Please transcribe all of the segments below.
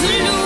自如。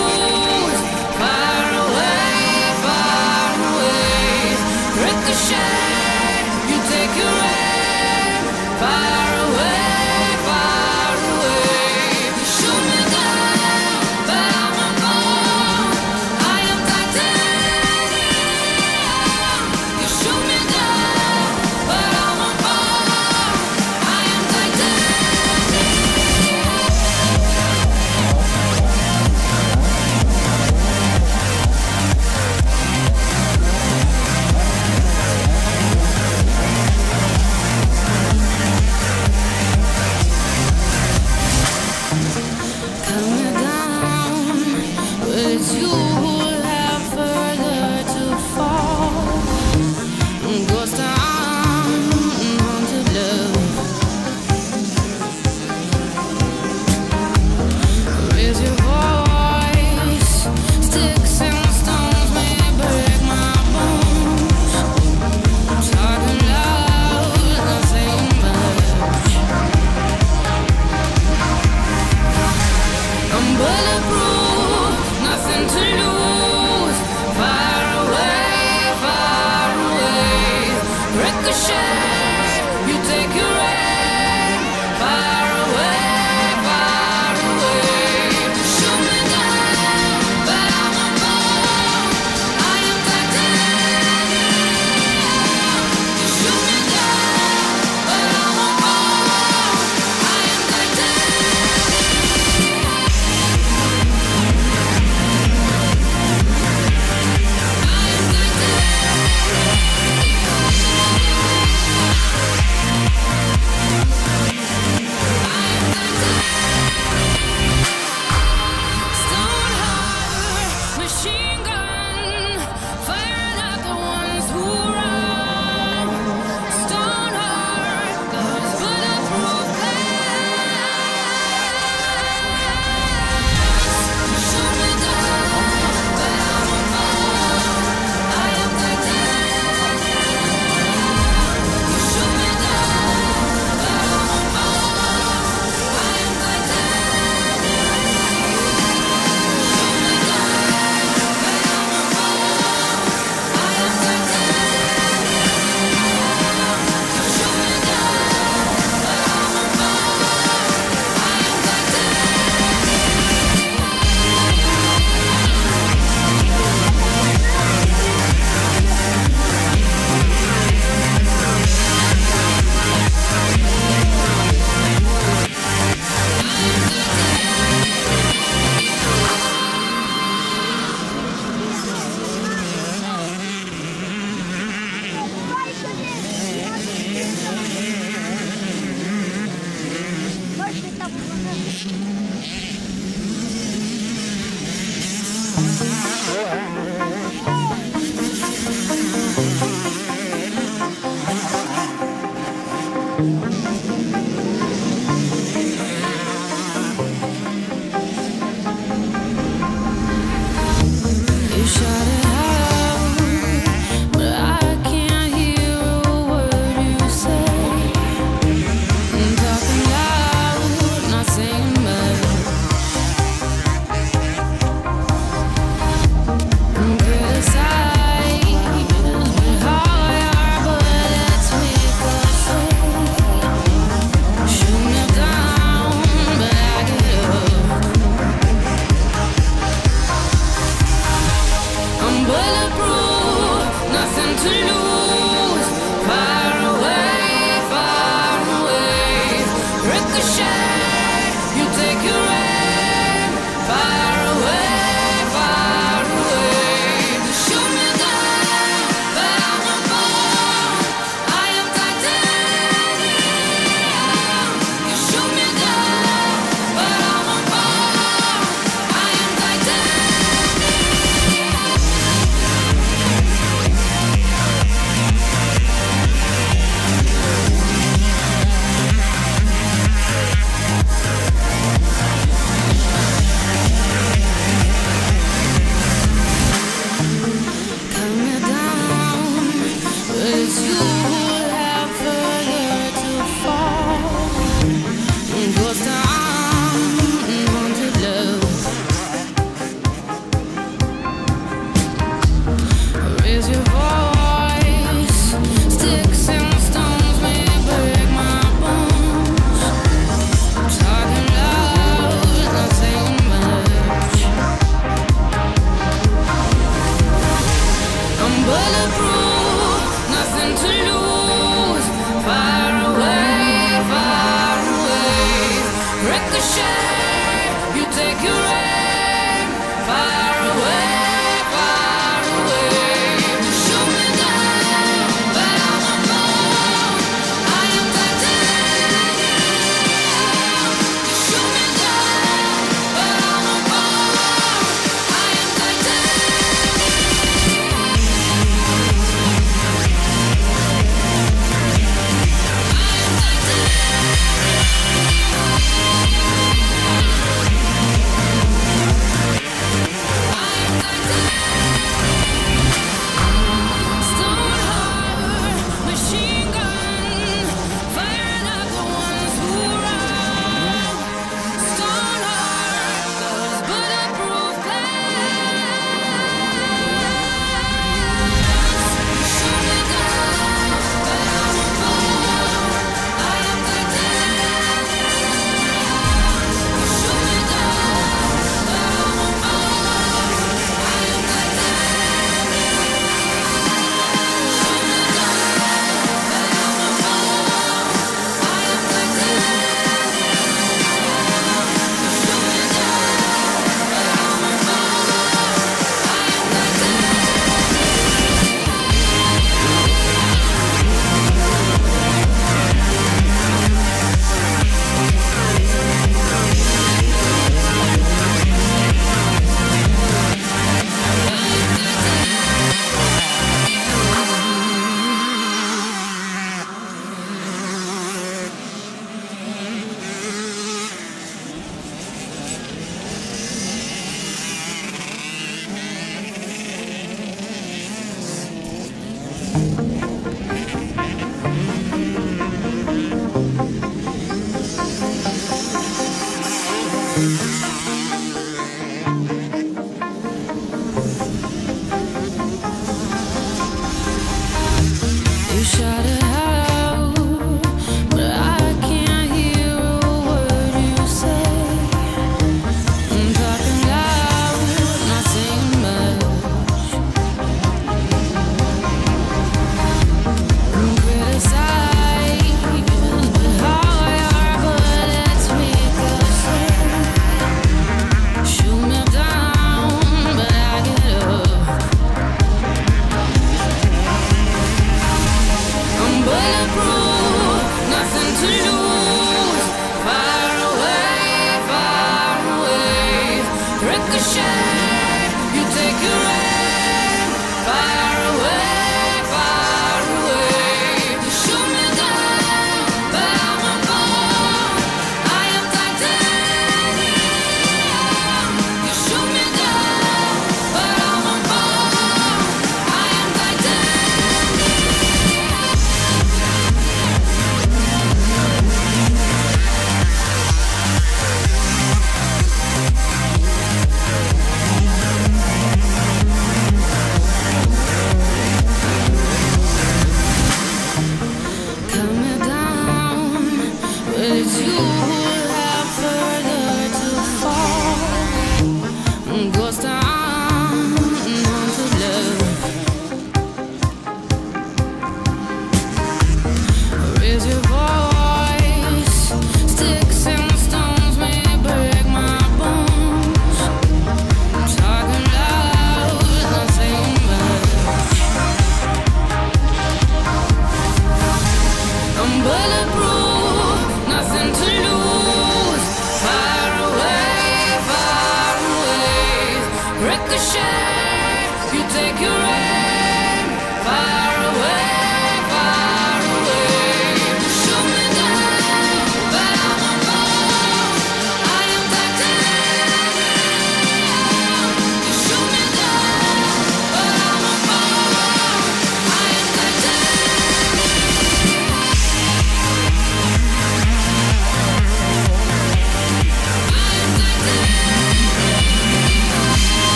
But how